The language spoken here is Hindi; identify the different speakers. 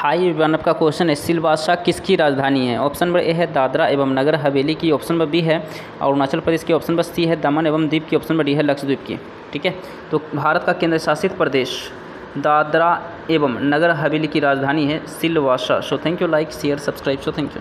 Speaker 1: हाई वन का क्वेश्चन है सिलवासा किसकी राजधानी है? ऑप्शन नंबर ए है दादरा एवं नगर हवेली की। ऑप्शन नंबर बी है अरुणाचल प्रदेश की। ऑप्शन नंबर सी है दमन एवं द्वीप की। ऑप्शन नंबर डी है लक्षद्वीप की। ठीक है? तो भारत का केंद्र शासित प्रदेश दादरा एवं नगर हवेली की राजधानी है Silvassa. So thank you like share subscribe so thank you